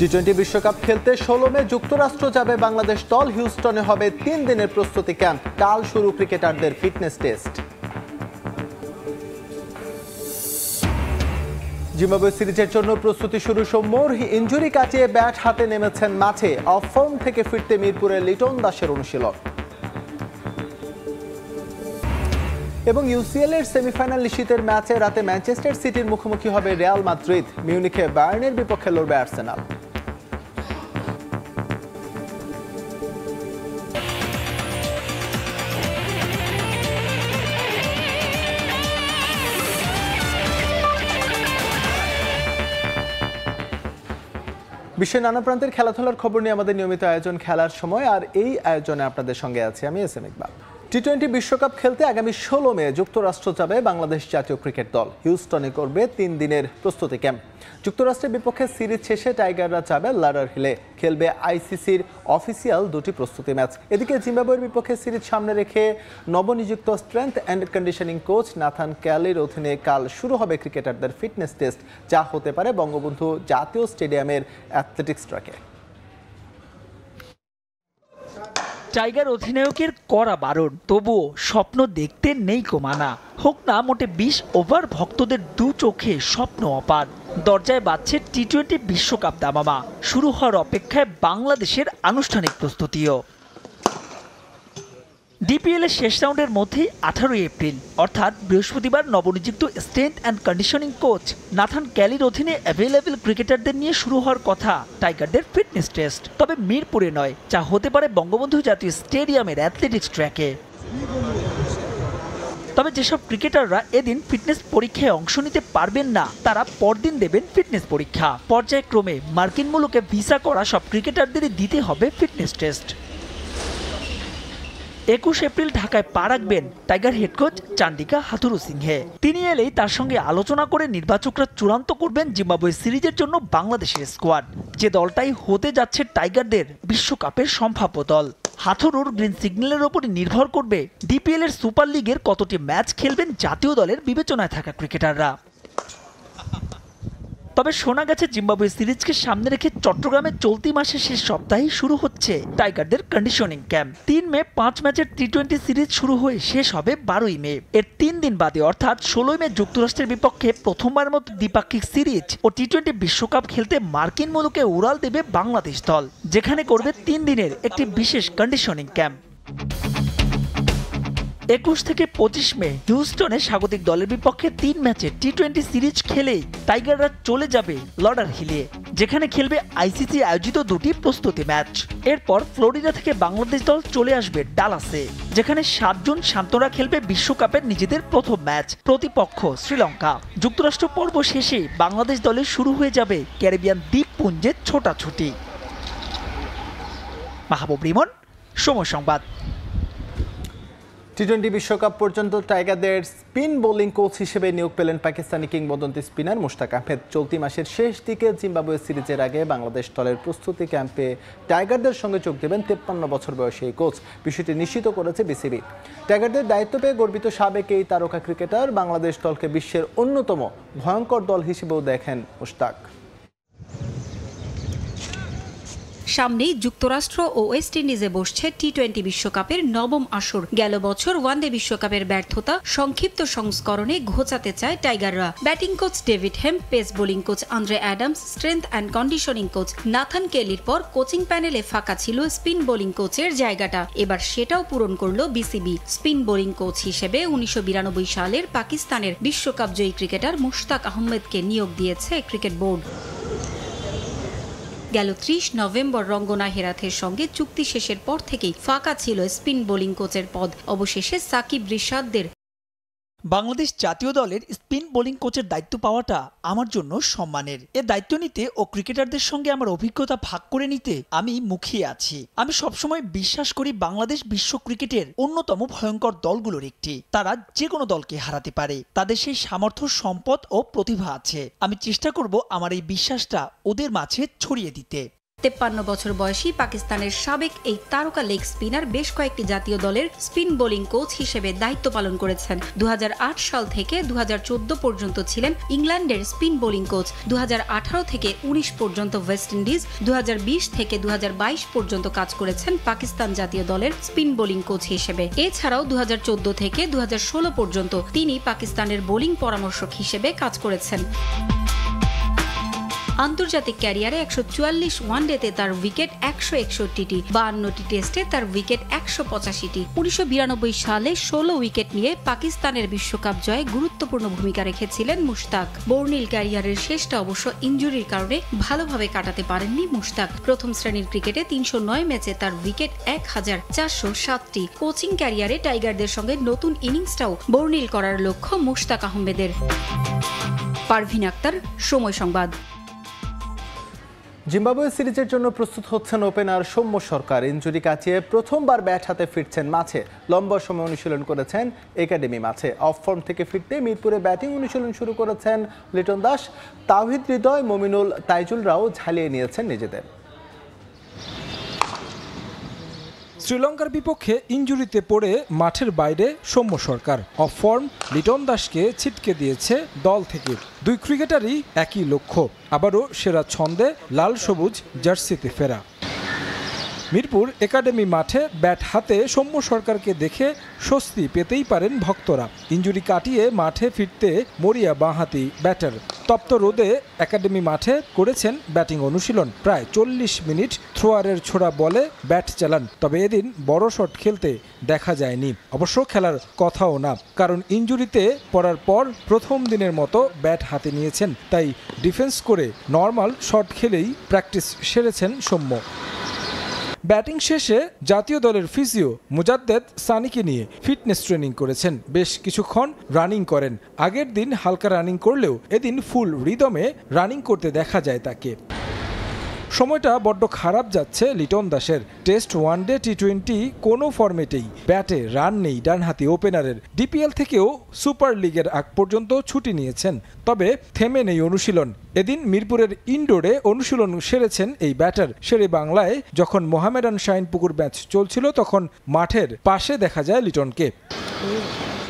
টি twenty বিশ্বকাপ খেলতে ষোলো মে যুক্তরাষ্ট্র যাবে বাংলাদেশ দল। হিউস্টনে হবে তিন দিনের প্রস্তুতি ক্যাম্প। কাল শুরু ক্রিকেটারদের ফিটনেস টেস্ট। জিম্বাবুয়ে সিরিজের জন্য প্রস্তুতি শুরু সোমবার। ইঞ্জুরি কাটিয়ে ব্যাট হাতে নেমেছেন মাঠে। অফ ফর্ম থেকে ফিরতে মিরপুরের লিটন দাসের অনুশীলন। এবং ইউসিএল এর সেমিফাইনাল নিশ্চিতের ম্যাচে রাতে ম্যানচেস্টার সিটির মুখোমুখি হবে রিয়াল মাদ্রিদ। মিউনিখে বায়ার্নের বিপক্ষে লড়বে আর্সেনাল। বিশ্বের নানা প্রান্তের খেলাধুলার খবর নিয়ে আমাদের নিয়মিত আয়োজন খেলার সময়, আর এই আয়োজনে আপনাদের সঙ্গে আছি আমি S M Iqbal. T twenty বিশ্বকাপ খেলতে আগামী ষোলো মে যুক্তরাষ্ট্র যাবে বাংলাদেশ জাতীয় ক্রিকেট দল। হিউস্টনে করবে তিন দিনের প্রস্তুতি ক্যাম্প। যুক্তরাষ্ট্রের বিপক্ষে সিরিজ শেষে টাইগাররা যাবে লাডার হিলে। খেলবে আইসিসির অফিসিয়াল দুটি প্রস্তুতি ম্যাচ। এদিকে জিম্বাবুয়ের বিপক্ষে সিরিজ সামনে রেখে নবনিযুক্ত strength and conditioning coach Nathan ক্যালির অধীনে কাল শুরু হবে ক্রিকেটারদের ফিটনেস টেস্ট, যা হতে পারে বঙ্গবন্ধু জাতীয় স্টেডিয়ামের অ্যাথলেটিক্স ট্র্যাকে। টাইগার অধিনায়কের করা বারণ। তবুও স্বপ্ন দেখতে নেই কমানা হোক না, মোটে বিশ ওভার ভক্তদের দু চোখে স্বপ্ন অপার দরজায় বাজছে টি টোয়েন্টি বিশ্বকাপ দামামা। শুরু হওয়ার অপেক্ষায় বাংলাদেশের আনুষ্ঠানিক প্রস্তুতিও। ডিপিএল এর শেষ রাউন্ডের মধ্যেই আঠারোই এপ্রিল, অর্থাৎ বৃহস্পতিবার নবনিযুক্ত strength and conditioning coach Nathan ক্যালির অধীনে অ্যাভেলেবেল ক্রিকেটারদের নিয়ে শুরু হওয়ার কথা, টাইগারদের ফিটনেস টেস্ট তবে মিরপুরে নয়, যা হতে পারে বঙ্গবন্ধু জাতীয় স্টেডিয়ামের অ্যাথলেটিক্স ট্র্যাকে তবে যেসব ক্রিকেটাররা এদিন ফিটনেস পরীক্ষায় অংশ নিতে পারবেন না, তারা পরদিন দেবেন ফিটনেস পরীক্ষা। পর্যায়ক্রমে মার্কিন মুলুকে ভিসা করা সব ক্রিকেটারদেরই দিতে হবে ফিটনেস টেস্ট একুশ এপ্রিল ঢাকায় পা রাখবেন tiger head coach Chandika Hathurusingha তিনি এলেই তার সঙ্গে আলোচনা করে নির্বাচকরা চূড়ান্ত করবেন জিম্বাবুয়ে সিরিজের জন্য বাংলাদেশের স্কোয়াড। যে দলটাই হতে যাচ্ছে টাইগারদের বিশ্বকাপের সম্ভাব্য দল। হাথুরুর গ্রিন সিগন্যালের ওপরে নির্ভর করবে ডিপিএল এর সুপার লিগের কতটি ম্যাচ খেলবেন জাতীয় দলের বিবেচনায় থাকা ক্রিকেটাররা। তবে শোনা গেছে জিম্বাবুয়ে সিরিজকে সামনে রেখে চট্টগ্রামে চলতি মাসের শেষ সপ্তাহেই শুরু হচ্ছে টাইগারদের কন্ডিশনিং ক্যাম্প তিন মে, পাঁচ ম্যাচের টি টোয়েন্টি সিরিজ শুরু হয়ে শেষ হবে বারোই মে। এর তিন দিন বাদে, অর্থাৎ ষোলোই মে যুক্তরাষ্ট্রের বিপক্ষে প্রথমবার মতো দ্বিপাক্ষিক সিরিজ ও টি টোয়েন্টি বিশ্বকাপ খেলতে মার্কিন মুলুকে উড়াল দেবে বাংলাদেশ দল, যেখানে করবে তিন দিনের একটি বিশেষ কন্ডিশনিং ক্যাম্প একুশ থেকে পঁচিশ মে, হিউস্টনে স্বাগতিক দলের বিপক্ষে তিন ম্যাচে টি টোয়েন্টি সিরিজ খেলেই টাইগাররা চলে যাবে লর্ডার হিলে, যেখানে খেলবে আইসিসি আয়োজিত দুটি প্রস্তুতি ম্যাচ। এরপর ফ্লোরিডা থেকে বাংলাদেশ দল চলে আসবে ডালাসে, যেখানে সাতজন শান্তরা খেলবে বিশ্বকাপের নিজেদের প্রথম ম্যাচ, প্রতিপক্ষ শ্রীলঙ্কা। যুক্তরাষ্ট্র পর্ব শেষে বাংলাদেশ দলে শুরু হয়ে যাবে ক্যারিবিয়ান দ্বীপপুঞ্জের ছোটাছুটি। মাহবুব রিমন, সময় সংবাদ। টি টোয়েন্টি বিশ্বকাপ পর্যন্ত টাইগারদের স্পিন বোলিং কোচ হিসেবে নিয়োগ পেলেন পাকিস্তানি কিংবদন্তি স্পিনার মুশতাক আহমেদ। চলতি মাসের শেষ দিকে জিম্বাবুয়ে সিরিজের আগে বাংলাদেশ দলের প্রস্তুতি ক্যাম্পে টাইগারদের সঙ্গে যোগ দেবেন তেপ্পান্ন বছর বয়সী এই কোচ। বিষয়টি নিশ্চিত করেছে বিসিবি। টাইগারদের দায়িত্ব পেয়ে গর্বিত সাবেক এই তারকা ক্রিকেটার বাংলাদেশ দলকে বিশ্বের অন্যতম ভয়ঙ্কর দল হিসেবেও দেখেন মুশতাক। সামনেই যুক্তরাষ্ট্র ও ওয়েস্ট ইন্ডিজে বসছে টি টোয়েন্টি বিশ্বকাপের নবম আসর। গেল বছর ওয়ানডে বিশ্বকাপের ব্যর্থতা সংক্ষিপ্ত সংস্করণে ঘোচাতে চায় টাইগাররা। Batting coach David Hemp pace bowling coach Andre Adams, strength and conditioning coach Nathan কেলির পর কোচিং প্যানেলে ফাঁকা ছিল স্পিন বোলিং কোচের জায়গাটা। এবার সেটাও পূরণ করল বিসিবি। স্পিন বোলিং কোচ হিসেবে উনিশশো বিরানব্বই সালের পাকিস্তানের বিশ্বকাপ জয়ী ক্রিকেটার মুশতাক আহমেদকে নিয়োগ দিয়েছে ক্রিকেট বোর্ড। গেল ত্রিশ নভেম্বর রঙ্গনা হেরাথের সঙ্গে চুক্তি শেষের পর থেকেই ফাঁকা ছিল স্পিন বোলিং কোচের পদ। অবশেষে সাকিব রিশাদদের বাংলাদেশ জাতীয় দলের স্পিন বোলিং কোচের দায়িত্ব পাওয়াটা আমার জন্য সম্মানের। এ দায়িত্ব নিতে ও ক্রিকেটারদের সঙ্গে আমার অভিজ্ঞতা ভাগ করে নিতে আমি মুখিয়ে আছি। আমি সবসময় বিশ্বাস করি বাংলাদেশ বিশ্ব ক্রিকেটের অন্যতম ভয়ঙ্কর দলগুলোর একটি। তারা যে কোনো দলকে হারাতে পারে। তাদের সেই সামর্থ্য, সম্পদ ও প্রতিভা আছে। আমি চেষ্টা করব আমার এই বিশ্বাসটা ওদের মাঝে ছড়িয়ে দিতে। তেপ্পান্ন বছর বয়সী পাকিস্তানের সাবেক এই তারকা লেগ স্পিনার বেশ কয়েকটি জাতীয় দলের স্পিন বোলিং কোচ হিসেবে দায়িত্ব পালন করেছেন। দু হাজার আট সাল থেকে দু হাজার চোদ্দ পর্যন্ত ছিলেন ইংল্যান্ডের স্পিন বোলিং কোচ। দু হাজার আঠারো থেকে উনিশ পর্যন্ত ওয়েস্ট ইন্ডিজ। দু হাজার বিশ থেকে দু হাজার বাইশ পর্যন্ত কাজ করেছেন পাকিস্তান জাতীয় দলের স্পিন বোলিং কোচ হিসেবে। এছাড়াও দু হাজার চোদ্দ থেকে দু হাজার ষোলো পর্যন্ত তিনি পাকিস্তানের বোলিং পরামর্শক হিসেবে কাজ করেছেন। আন্তর্জাতিক ক্যারিয়ারে একশো চুয়াল্লিশ ওয়ানডেতে তার উইকেট একশো একষট্টিটি, বাহান্নটি টেস্টে তার উইকেট একশো পঁচাশিটি। উনিশশো বিরানব্বই সালে ষোলো উইকেট নিয়ে পাকিস্তানের বিশ্বকাপ জয়ে গুরুত্বপূর্ণ ভূমিকা রেখেছিলেন মুশতাক। বর্ণিল ক্যারিয়ারের শেষটা অবশ্য ইঞ্জুরির কারণে ভালোভাবে কাটাতে পারেননি মুশতাক। প্রথম শ্রেণির ক্রিকেটে তিনশো নয় ম্যাচে তার উইকেট এক হাজার চারশো সাতটি। কোচিং ক্যারিয়ারে টাইগারদের সঙ্গে নতুন ইনিংসটাও বর্ণিল করার লক্ষ্য মুশতাক আহমেদের। পারভিন আক্তার, সময় সংবাদ। জিম্বাবুয়ে সিরিজের জন্য প্রস্তুত হচ্ছেন ওপেনার সৌম্য সরকার। ইঞ্জুরি কাটিয়ে প্রথমবার ব্যাট হাতে ফিরছেন মাঠে। লম্বা সময় অনুশীলন করেছেন একাডেমি মাঠে। অফ ফর্ম থেকে ফিরতে মিরপুরে ব্যাটিং অনুশীলন শুরু করেছেন লিটন দাস। তাওহিদ হৃদয়, মমিনুল তাইজুলরাও ঝালিয়ে নিয়েছেন নিজেদের। শ্রীলঙ্কার বিপক্ষে ইঞ্জুরিতে পড়ে মাঠের বাইরে সৌম্য সরকার। অফ ফর্ম, লিটন দাসকে ছিটকে দিয়েছে দল থেকে। দুই ক্রিকেটারই একই লক্ষ্য। আবারও সেরা ছন্দে লাল সবুজ জার্সিতে ফেরা। মিরপুর একাডেমি মাঠে ব্যাট হাতে সৌম্য সরকারকে দেখে স্বস্তি পেতেই পারেন ভক্তরা। ইঞ্জুরি কাটিয়ে মাঠে ফিরতে মরিয়া বাঁহাতি ব্যাটার। তপ্ত রোদে একাডেমি মাঠে করেছেন ব্যাটিং অনুশীলন। প্রায় চল্লিশ মিনিট থ্রোয়ারের ছোড়া বলে ব্যাট চালান, তবে এদিন বড় শট খেলতে দেখা যায়নি। অবশ্য খেলার কথাও না, কারণ ইঞ্জুরিতে পড়ার পর প্রথম দিনের মতো ব্যাট হাতে নিয়েছেন, তাই ডিফেন্স করে নর্মাল শট খেলেই প্র্যাকটিস সেরেছেন সৌম্য। ব্যাটিং শেষে জাতীয় দলের ফিজিও মুজাদ্দেদ সানিকে নিয়ে ফিটনেস ট্রেনিং করেছেন। বেশ কিছুক্ষণ রানিং করেন। আগের দিন হালকা রানিং করলেও এদিন ফুল রিদমে রানিং করতে দেখা যায় তাকে। সময়টা বড্ড খারাপ যাচ্ছে লিটন দাসের। টেস্ট ওয়ানডে টি টোয়েন্টি কোনো ফরম্যাটেই। ব্যাটে রান নেই ডানহাতি ওপেনারের। ডিপিএল থেকেও সুপার লিগের আগ পর্যন্ত ছুটি নিয়েছেন। তবে থেমে নেই অনুশীলন। এদিন মিরপুরের ইনডোরে অনুশীলন সেরেছেন এই ব্যাটার। শেরে বাংলায় যখন মোহামেডান শাইন পুকুর ম্যাচ চলছিল, তখন মাঠের পাশে দেখা যায় লিটনকে।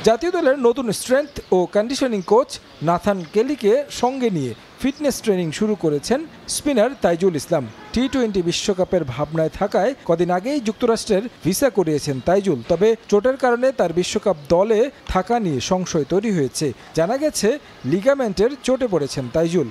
জাতীয় দলের নতুন স্ট্রেংথ ও কন্ডিশনিং কোচ নাথান কেলিকে সঙ্গে নিয়ে ফিটনেস ট্রেনিং শুরু করেছেন spinner Taijul Islam. T twenty বিশ্বকাপের ভাবনায় থাকায় কদিন আগেই যুক্তরাষ্ট্রের ভিসা করিয়েছেন তাইজুল, তবে চোটের কারণে তার বিশ্বকাপ দলে থাকা নিয়ে সংশয় তৈরি হয়েছে। জানা গেছে লিগামেন্টের চোটে পড়েছেন তাইজুল।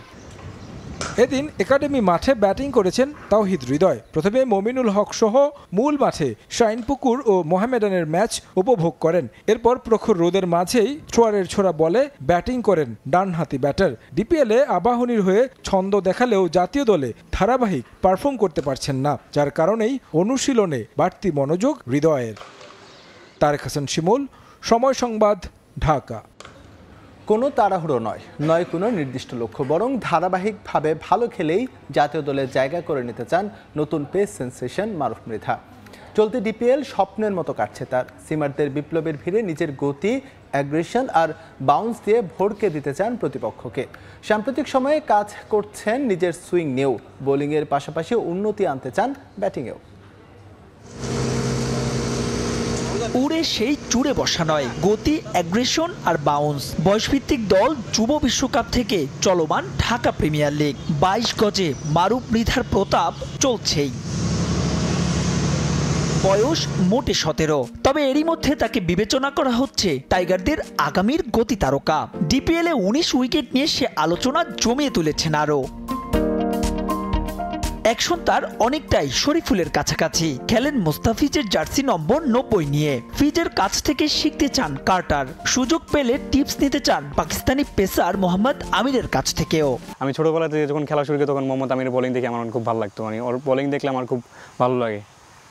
এদিন একাডেমি মাঠে ব্যাটিং করেছেন তাওহিদ হৃদয়। প্রথমে মমিনুল হক সহ মূল মাঠে শাইনপুকুর ও মোহামেডানের ম্যাচ উপভোগ করেন। এরপর প্রখর রোদের মাঝেই থ্রোয়ারের ছোড়া বলে ব্যাটিং করেন ডানহাতি ব্যাটার। ডিপিএলে আবাহনীর হয়ে ছন্দ দেখালেও জাতীয় দলে ধারাবাহিক পারফর্ম করতে পারছেন না, যার কারণেই অনুশীলনে বাড়তি মনোযোগ হৃদয়ের। তারেক হাসান শিমুল, সময় সংবাদ, ঢাকা। কোনো তাড়াহুড়ো নয়। নয় কোনো নির্দিষ্ট লক্ষ্য, বরং ধারাবাহিকভাবে ভালো খেলেই জাতীয় দলের জায়গা করে নিতে চান নতুন পেস সেন্সেশন মারুফ মৃধা। চলতি ডিপিএল স্বপ্নের মতো কাটছে তার। সিমারদের বিপ্লবের ভিড়ে নিজের গতি অ্যাগ্রেশন আর বাউন্স দিয়ে ভড়কে দিতে চান প্রতিপক্ষকে। সাম্প্রতিক সময়ে কাজ করছেন নিজের সুইং নিয়েও বোলিংয়ের পাশাপাশি উন্নতি আনতে চান ব্যাটিংয়েও। উড়ে সেই চুড়ে বসা নয়। গতি অ্যাগ্রেশন আর বাউন্স বয়সভিত্তিক দল যুব বিশ্বকাপ থেকে চলমান ঢাকা প্রিমিয়ার লিগ। বাইশ গজে মারুপ মৃধার প্রতাপ চলছেই। বয়স মোটে সতেরো। তবে এরই মধ্যে তাকে বিবেচনা করা হচ্ছে টাইগারদের আগামীর গতি তারকা। ডিপিএল এ উনিশ উইকেট নিয়ে সে আলোচনা জমিয়ে তুলেছেন আরও। অ্যাকশন তার অনেকটাই শরীফুলের কাছাকাছি। খেলেন মোস্তাফিজের জার্সি নম্বর নব্বই নিয়ে। ফিজের কাছ থেকে শিখতে চান কার্টার। সুযোগ পেলে টিপস নিতে চান পাকিস্তানি পেসার মোহাম্মদ আমিরের কাছ থেকেও। আমি ছোটোবেলাতে যখন খেলা শুরু করি, তখন মোহাম্মদ আমির বোলিং দেখে আমার খুব ভালো লাগতো। মানে ওর বোলিং দেখলে আমার খুব ভালো লাগে।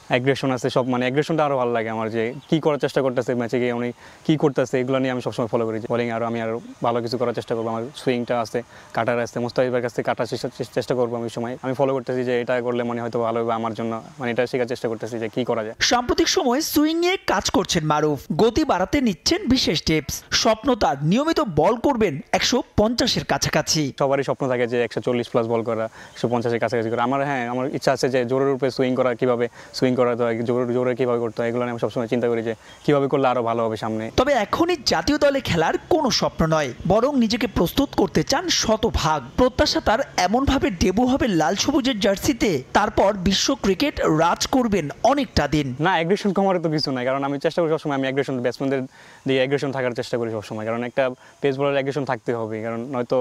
অ্যাগ্রেশন আছে সব মানে অ্যাগ্রেশনটা আরও ভালো লাগে আমার যে কি করার চেষ্টা করতেছে ম্যাচে গিয়ে উনি কী করতেছে এগুলো নিয়ে আমি সবসময় ফলো করি বোলিং আরও আমি আরও ভালো কিছু করার চেষ্টা করব আমার সুইংটা আছে কাটার আসতে মুস্তাফিজের কাছ থেকে কাটার চেষ্টা- করব আমি সময়। আমি ফলো করতেছি যে এটা করলে মনে হয়তো ভালো হবে আমার জন্য মানে এটা শেখার চেষ্টা করতেছি যে কী করা যায়। সাম্প্রতিক সময় সুইং এ কাজ করছেন মারুফ গতি বাড়াতে নিচ্ছেন বিশেষ টিপস স্বপ্ন তার নিয়মিত বল করবেন একশো পঞ্চাশের কাছাকাছি। সবারই স্বপ্ন থাকে যে একশো চল্লিশ প্লাস বল করা একশো পঞ্চাশের কাছাকাছি করা। আমার হ্যাঁ আমার ইচ্ছা আছে যে জোরের উপরে সুইং করা কীভাবে সুইং করা হয় জোরে জোরে কীভাবে করতে হয় এগুলো আমি সবসময় চিন্তা করি যে কীভাবে করলে আরও ভালো হবে সামনে। তবে এখনই জাতীয় দলে খেলার কোনো স্বপ্ন নয় বরং নিজেকে প্রস্তুত করতে চান শতভাগ। প্রত্যাশা তার এমনভাবে ডেবু হবে লাল সবুজের জার্সিতে তারপর বিশ্ব ক্রিকেট রাজ করবেন অনেকটা দিন। না অ্যাগ্রেশন কমার তো কিছু নাই কারণ আমি চেষ্টা করি সবসময় আমি অ্যাগ্রেশন ব্যাটসম্যানদের দিয়ে অ্যাগ্রেশন থাকার চেষ্টা করি সবসময় কারণ একটা পেস বলার অ্যাগ্রেশন থাকতে হবে কারণ নয়তো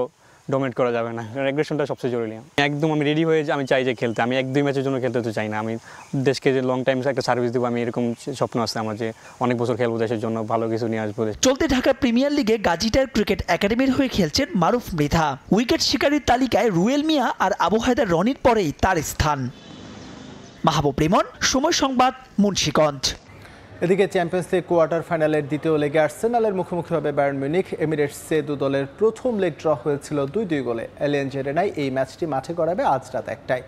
ডোমিনেট করা যাবে না। কারণ অ্যাগ্রেশনটা সবচেয়ে জরুরি। একদম আমি রেডি হয়ে আমি চাই যে খেলতে। আমি এক দুই ম্যাচের জন্য খেলতে তো চাই না। আমি দেশকে যে লং টাইম একটা সার্ভিস দেবো, আমি এরকম স্বপ্ন আছে আমার যে অনেক বছর খেলব দেশের জন্য, ভালো কিছু নিয়ে আসব চলতে ঢাকা প্রিমিয়ার লিগে গাজীটার ক্রিকেট একাডেমির হয়ে খেলছেন মারুফ মৃধা। উইকেট শিকারীর তালিকায় রুয়েল মিয়া আর আবু হায়দার রনির পরেই তার স্থান। মাহবুব রিমন, সময় সংবাদ, মুন্সীগঞ্জ। এদিকে চ্যাম্পিয়ন্স লিগ কোয়ার্টার ফাইনালের দ্বিতীয় লেগে আর্সেনালের মুখোমুখি হবে বায়ার্ন মিউনিখ, এমিরেটসে দু দলের প্রথম লেগ ড্র হয়েছিল দুই দুই গোলে। এলিয়ান জেরেনাই এই ম্যাচটি মাঠে গড়াবে আজ রাত একটায়।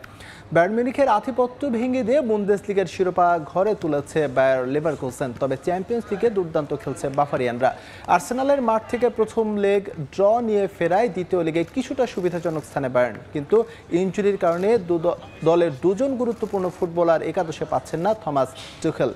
বায়ার্ন মিউনিখের আধিপত্য ভেঙে দিয়ে বুন্দেস লিগের শিরোপা ঘরে তুলেছে বায়ার লিভারকুসেন, তবে চ্যাম্পিয়ন্স লিগে দুর্দান্ত খেলছে বাফারিয়ানরা। আর্সেনালের মাঠ থেকে প্রথম লেগ ড্র নিয়ে ফেরায় দ্বিতীয় লিগে কিছুটা সুবিধাজনক স্থানে বায়ার্ন, কিন্তু ইঞ্জুরির কারণে দলের দুজন গুরুত্বপূর্ণ ফুটবলার একাদশে পাচ্ছেন না থমাস টুখেল।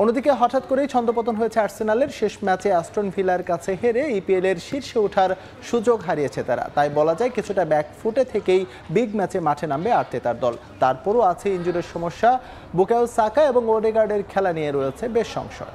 অন্যদিকে হঠাৎ করেই ছন্দপতন হয়েছে আর্সেনালের। শেষ ম্যাচে অ্যাস্টন ভিলার কাছে হেরে ইপিএল এর শীর্ষে ওঠার সুযোগ হারিয়েছে তারা। তাই বলা যায় কিছুটা ব্যাকফুটে থেকেই বিগ ম্যাচে মাঠে নামবে আর্তেতার দল। তারপরও আছে ইঞ্জুরির সমস্যা। বুকেও সাকা এবং ওডেগার্ডের খেলা নিয়ে রয়েছে বেশ সংশয়।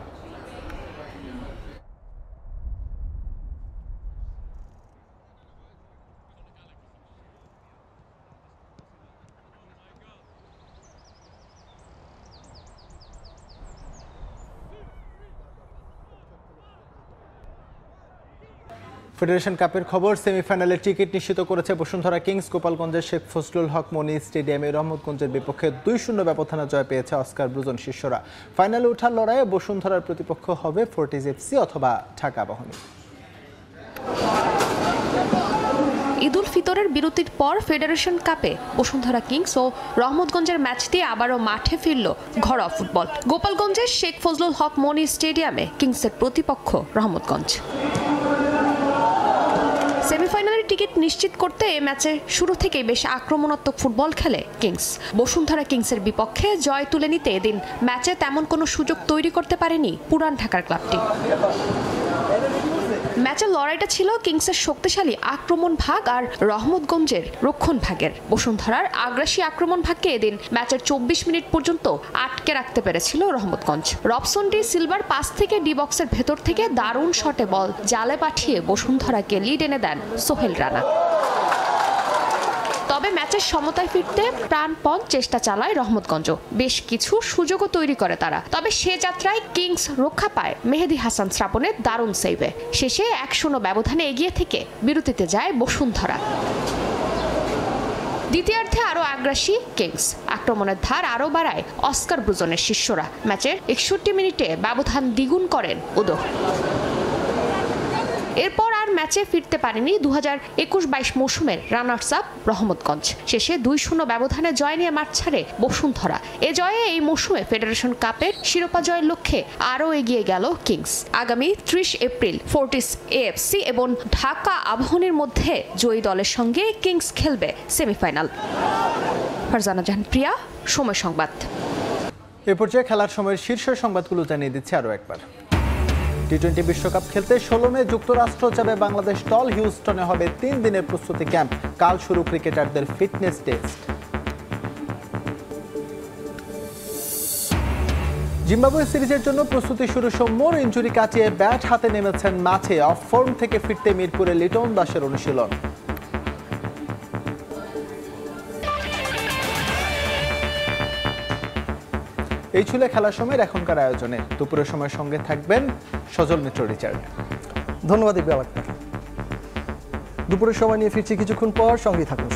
ফেডারেশন কাপের খবর, সেমিফাইনালে টিকিট নিশ্চিত করেছে বসুন্ধরা কিংস, গোপালগঞ্জের শেখ ফজলুল হক, মনি স্টেডিয়ামে রহমতগঞ্জের বিপক্ষে দুই শূন্য ব্যবধানে জয় পেয়েছে অস্কার ব্রুজন শিষ্যরা। ফাইনালে ওঠার লড়াইয়ে বসুন্ধরার প্রতিপক্ষ হবে ফোর্টিজ এফসি অথবা ঢাকা বাহিনী। ঈদুল ফিতরের বিরতির পর ফেডারেশন কাপে বসুন্ধরা কিংস ও রহমতগঞ্জের ম্যাচ দিয়ে আবারও মাঠে ফিরল ঘরোয়া ফুটবল। গোপালগঞ্জের শেখ ফজলুল হক, মনি স্টেডিয়ামে কিংসের প্রতিপক্ষ রহমতগঞ্জ। সেমিফাইনালের টিকিট নিশ্চিত করতে এ ম্যাচে শুরু থেকেই বেশ আক্রমণাত্মক ফুটবল খেলে কিংস। বসুন্ধরা কিংসের বিপক্ষে জয় তুলে নিতে এদিন ম্যাচে তেমন কোনো সুযোগ তৈরি করতে পারেনি পুরান ঢাকার ক্লাবটি। ম্যাচের লড়াইটা ছিল কিংসের শক্তিশালী আক্রমণ ভাগ আর রহমতগঞ্জের রক্ষণ ভাগের। বসুন্ধরার আগ্রাসী আক্রমণ ভাগকে এদিন ম্যাচের চব্বিশ মিনিট পর্যন্ত আটকে রাখতে পেরেছিল রহমতগঞ্জ। রবসনটি সিলভার পাস থেকে ডি বক্সের ভেতর থেকে দারুণ শটে বল জালে পাঠিয়ে বসুন্ধরাকে লিড এনে দেন সোহেল রানা। ম্যাচের সমতায় ফিরতে প্রাণপণ চেষ্টা চালায় রহমতগঞ্জ। বেশ কিছু সুযোগও তৈরি করে তারা। তবে সে যাত্রায় কিংস রক্ষা পায় মেহেদি হাসান শ্রাবণের দারুণ সেভে। শেষে এক শূন্য ব্যবধানে এগিয়ে থেকে বিরতিতে যায় বসুন্ধরা। দ্বিতীয়ার্ধে আরও আগ্রাসী কিংস। আক্রমণের ধার আরও বাড়ায় অস্কার ব্রুজনের শিষ্যরা। ম্যাচের একষট্টি মিনিটে ব্যবধান দ্বিগুণ করেন উদো। এরপর ম্যাচে ফিরতে পারেনি দু হাজার একুশ বাইশ মৌসুমের রানার্স আপ রহমতগঞ্জ। শেষে দুই শূন্য ব্যবধানে জয় নিয়ে মাঠ ছাড়ে বসুন্ধরা। এ জয়ে এই মৌসুমে ফেডারেশন কাপের শিরোপা জয়ের লক্ষ্যে আরও এগিয়ে গেল কিংস। আগামী ত্রিশ এপ্রিল ফোর্টিস এএফসি এবং ঢাকা আবাহনীর মধ্যে জয়ী দলের সঙ্গে কিংস খেলবে সেমিফাইনাল। ফারজানা জাহান, প্রিয়া, সময় সংবাদ। এ পর্যায়ে খেলার সময়ের শীর্ষ সংবাদগুলো জানিয়ে দিচ্ছে আরও একবার। টি টোয়েন্টি বিশ্বকাপ খেলতে ষোলো মে যুক্তরাষ্ট্র যাবে বাংলাদেশ দল। হিউস্টনে হবে তিন দিনের প্রস্তুতি ক্যাম্প। কাল শুরু ক্রিকেটারদের ফিটনেস টেস্ট। জিম্বাবুয়ে সিরিজের জন্য প্রস্তুতি শুরু সোমবার ইঞ্জুরি কাটিয়ে ব্যাট হাতে নেমেছেন মাঠে। অফ ফর্ম থেকে ফিরতে মিরপুরে লিটন দাসের অনুশীলন। এই ছিল খেলার সময়ের এখনকার আয়োজনে। দুপুরের সময় সঙ্গে থাকবেন সজল মিত্র, রিচার্ড। ধন্যবাদ দুপুরের সময় নিয়ে ফিরছি কিছুক্ষণ পর সঙ্গে থাকুন